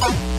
Bye.